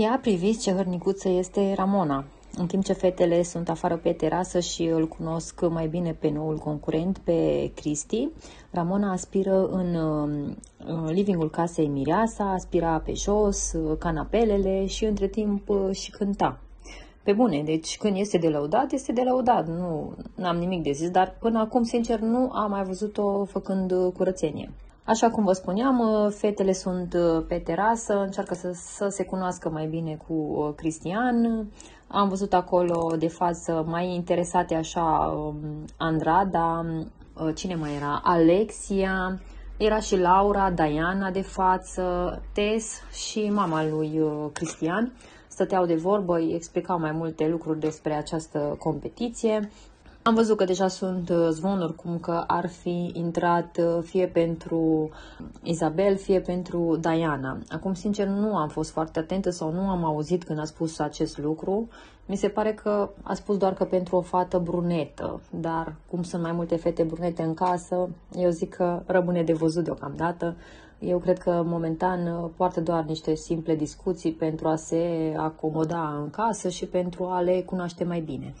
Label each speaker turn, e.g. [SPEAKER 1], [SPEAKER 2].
[SPEAKER 1] Ia priviți ce hărnicuță este Ramona. În timp ce fetele sunt afară pe terasă și îl cunosc mai bine pe noul concurent, pe Cristi, Ramona aspiră în livingul casei Mireasa, aspira pe jos, canapelele și între timp și cânta. Pe bune, deci când este de lăudat, este de lăudat. Nu am nimic de zis, dar până acum, sincer, nu am mai văzut-o făcând curățenie. Așa cum vă spuneam, fetele sunt pe terasă, încearcă să, să se cunoască mai bine cu Cristian. Am văzut acolo de față mai interesate așa Andrada, cine mai era? Alexia, era și Laura, Diana de față, Tess și mama lui Cristian stăteau de vorbă, îi explicau mai multe lucruri despre această competiție. Am văzut că deja sunt uh, zvonuri cum că ar fi intrat uh, fie pentru Isabel, fie pentru Diana. Acum, sincer, nu am fost foarte atentă sau nu am auzit când a spus acest lucru. Mi se pare că a spus doar că pentru o fată brunetă, dar cum sunt mai multe fete brunete în casă, eu zic că rămâne de văzut deocamdată. Eu cred că momentan uh, poartă doar niște simple discuții pentru a se acomoda în casă și pentru a le cunoaște mai bine.